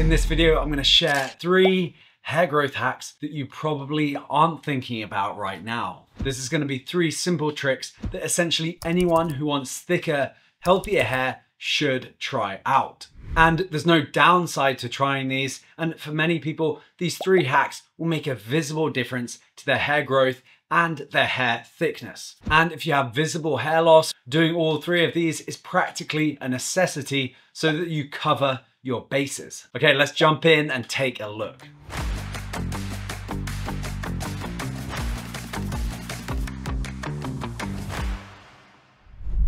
In this video, I'm gonna share three hair growth hacks that you probably aren't thinking about right now. This is gonna be three simple tricks that essentially anyone who wants thicker, healthier hair should try out. And there's no downside to trying these. And for many people, these three hacks will make a visible difference to their hair growth and their hair thickness. And if you have visible hair loss, doing all three of these is practically a necessity so that you cover your bases. Okay, let's jump in and take a look.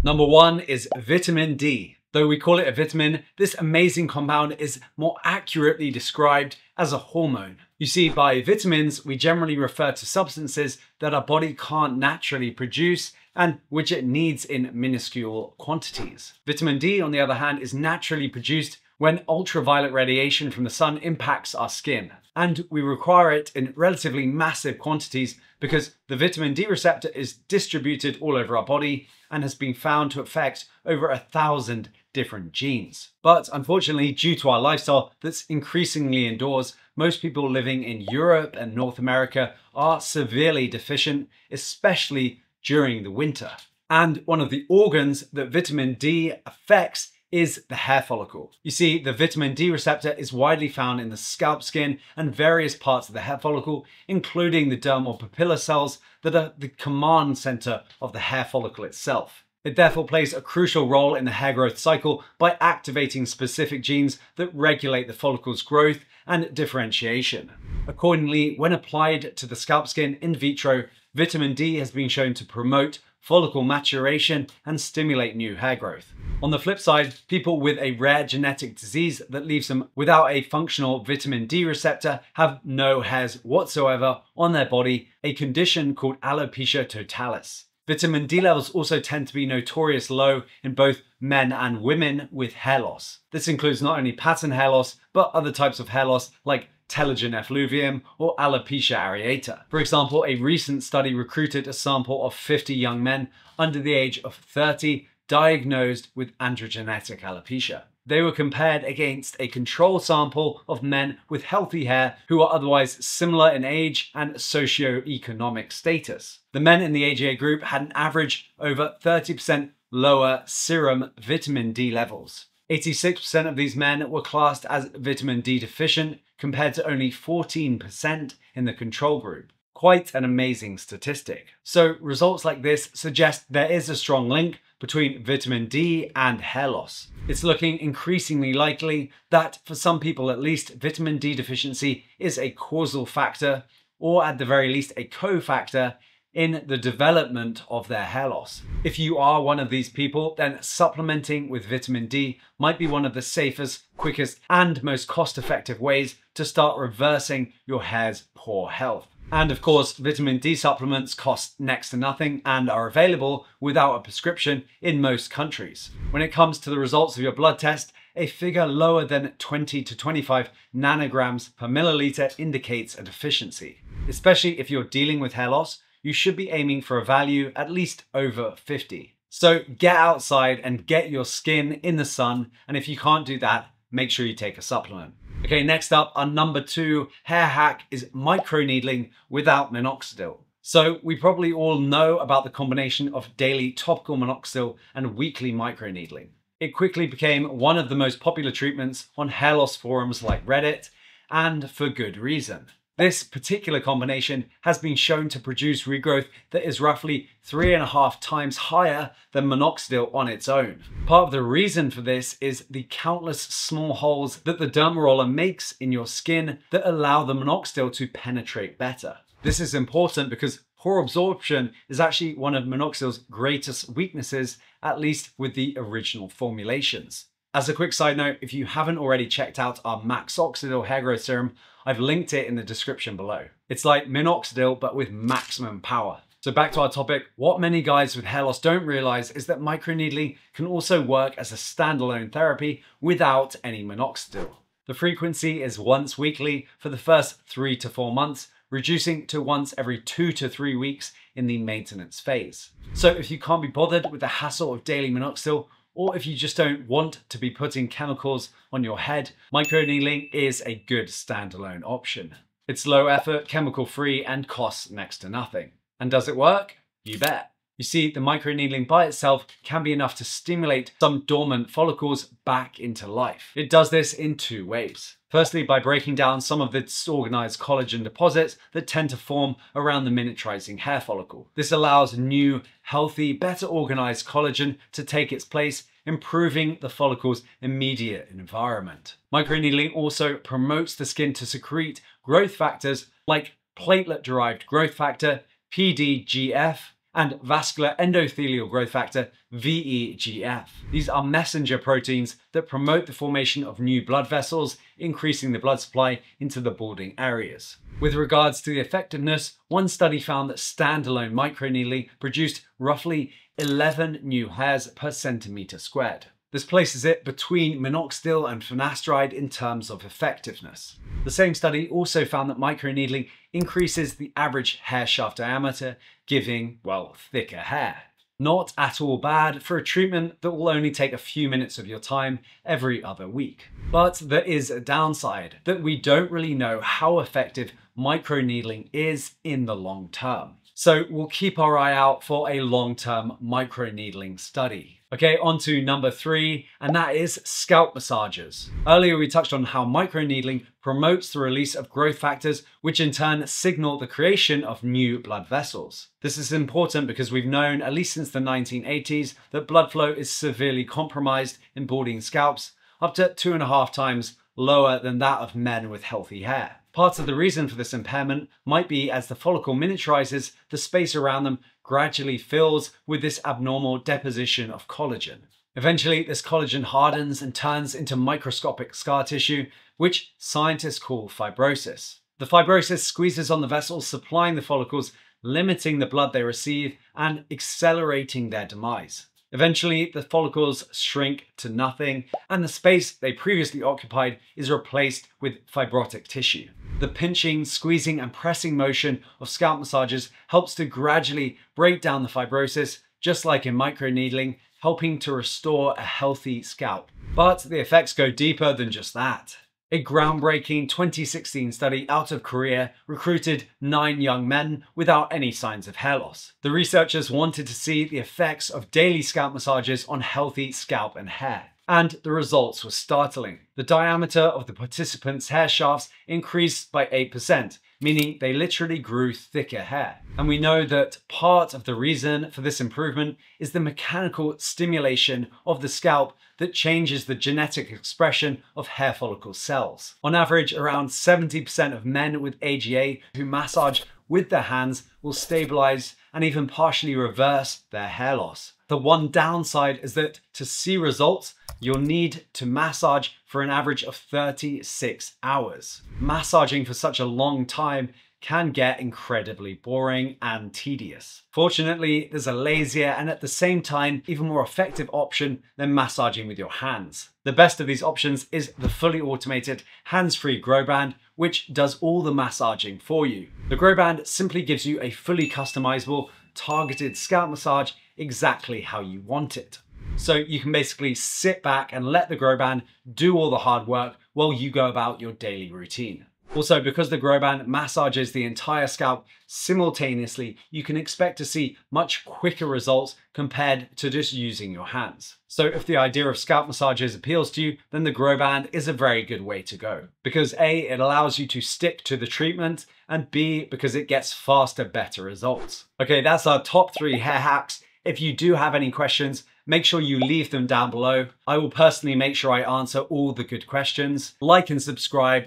Number one is vitamin D. Though we call it a vitamin, this amazing compound is more accurately described as a hormone. You see, by vitamins, we generally refer to substances that our body can't naturally produce and which it needs in minuscule quantities. Vitamin D, on the other hand, is naturally produced when ultraviolet radiation from the sun impacts our skin. And we require it in relatively massive quantities because the vitamin D receptor is distributed all over our body and has been found to affect over a thousand different genes. But unfortunately, due to our lifestyle that's increasingly indoors, most people living in Europe and North America are severely deficient, especially during the winter. And one of the organs that vitamin D affects is the hair follicle. You see, the vitamin D receptor is widely found in the scalp skin and various parts of the hair follicle, including the dermal papilla cells that are the command center of the hair follicle itself. It therefore plays a crucial role in the hair growth cycle by activating specific genes that regulate the follicle's growth and differentiation. Accordingly, when applied to the scalp skin in vitro, vitamin D has been shown to promote follicle maturation and stimulate new hair growth. On the flip side, people with a rare genetic disease that leaves them without a functional vitamin D receptor have no hairs whatsoever on their body, a condition called alopecia totalis. Vitamin D levels also tend to be notorious low in both men and women with hair loss. This includes not only pattern hair loss, but other types of hair loss like telogen effluvium or alopecia areata. For example, a recent study recruited a sample of 50 young men under the age of 30 diagnosed with androgenetic alopecia. They were compared against a control sample of men with healthy hair who are otherwise similar in age and socio-economic status. The men in the AGA group had an average over 30% lower serum vitamin D levels. 86% of these men were classed as vitamin D deficient compared to only 14% in the control group. Quite an amazing statistic. So results like this suggest there is a strong link between vitamin D and hair loss. It's looking increasingly likely that for some people at least, vitamin D deficiency is a causal factor, or at the very least a cofactor in the development of their hair loss. If you are one of these people, then supplementing with vitamin D might be one of the safest, quickest, and most cost-effective ways to start reversing your hair's poor health. And of course, vitamin D supplements cost next to nothing and are available without a prescription in most countries. When it comes to the results of your blood test, a figure lower than 20 to 25 nanograms per milliliter indicates a deficiency. Especially if you're dealing with hair loss, you should be aiming for a value at least over 50. So get outside and get your skin in the sun. And if you can't do that, make sure you take a supplement. Okay, next up, our number two hair hack is microneedling without minoxidil. So we probably all know about the combination of daily topical minoxidil and weekly microneedling. It quickly became one of the most popular treatments on hair loss forums like Reddit, and for good reason. This particular combination has been shown to produce regrowth that is roughly three and a half times higher than minoxidil on its own. Part of the reason for this is the countless small holes that the dermaroller makes in your skin that allow the minoxidil to penetrate better. This is important because poor absorption is actually one of minoxidil's greatest weaknesses, at least with the original formulations. As a quick side note, if you haven't already checked out our Max Maxoxidil hair growth serum, I've linked it in the description below. It's like minoxidil, but with maximum power. So back to our topic, what many guys with hair loss don't realize is that microneedling can also work as a standalone therapy without any minoxidil. The frequency is once weekly for the first three to four months, reducing to once every two to three weeks in the maintenance phase. So if you can't be bothered with the hassle of daily minoxidil, or if you just don't want to be putting chemicals on your head, microneedling is a good standalone option. It's low effort, chemical free, and costs next to nothing. And does it work? You bet. You see, the microneedling by itself can be enough to stimulate some dormant follicles back into life. It does this in two ways. Firstly, by breaking down some of the disorganized collagen deposits that tend to form around the miniaturizing hair follicle. This allows new, healthy, better organized collagen to take its place, improving the follicle's immediate environment. Microneedling also promotes the skin to secrete growth factors like platelet-derived growth factor, PDGF, and vascular endothelial growth factor, VEGF. These are messenger proteins that promote the formation of new blood vessels, increasing the blood supply into the balding areas. With regards to the effectiveness, one study found that standalone microneedling produced roughly 11 new hairs per centimeter squared. This places it between minoxidil and finasteride in terms of effectiveness. The same study also found that microneedling increases the average hair shaft diameter, giving, well, thicker hair. Not at all bad for a treatment that will only take a few minutes of your time every other week. But there is a downside that we don't really know how effective microneedling is in the long term. So we'll keep our eye out for a long-term microneedling study. Okay, on to number three, and that is scalp massages. Earlier we touched on how microneedling promotes the release of growth factors, which in turn signal the creation of new blood vessels. This is important because we've known, at least since the 1980s, that blood flow is severely compromised in balding scalps, up to two and a half times lower than that of men with healthy hair. Part of the reason for this impairment might be as the follicle miniaturizes, the space around them gradually fills with this abnormal deposition of collagen. Eventually, this collagen hardens and turns into microscopic scar tissue, which scientists call fibrosis. The fibrosis squeezes on the vessels supplying the follicles, limiting the blood they receive and accelerating their demise. Eventually, the follicles shrink to nothing and the space they previously occupied is replaced with fibrotic tissue. The pinching, squeezing and pressing motion of scalp massages helps to gradually break down the fibrosis, just like in microneedling, helping to restore a healthy scalp. But the effects go deeper than just that. A groundbreaking 2016 study out of Korea recruited nine young men without any signs of hair loss. The researchers wanted to see the effects of daily scalp massages on healthy scalp and hair. And the results were startling. The diameter of the participants' hair shafts increased by 8%, meaning they literally grew thicker hair. And we know that part of the reason for this improvement is the mechanical stimulation of the scalp that changes the genetic expression of hair follicle cells. On average, around 70% of men with AGA who massage with their hands will stabilize and even partially reverse their hair loss. The one downside is that to see results, you'll need to massage for an average of 36 hours. Massaging for such a long time can get incredibly boring and tedious. Fortunately, there's a lazier and at the same time even more effective option than massaging with your hands. The best of these options is the fully automated hands-free Growband, which does all the massaging for you. The Growband simply gives you a fully customizable, targeted scalp massage exactly how you want it. So you can basically sit back and let the Growband do all the hard work while you go about your daily routine. Also, because the Growband massages the entire scalp simultaneously, you can expect to see much quicker results compared to just using your hands. So if the idea of scalp massages appeals to you, then the Growband is a very good way to go. Because A, it allows you to stick to the treatment, and B, because it gets faster, better results. Okay, that's our top three hair hacks. If you do have any questions, make sure you leave them down below. I will personally make sure I answer all the good questions. Like and subscribe,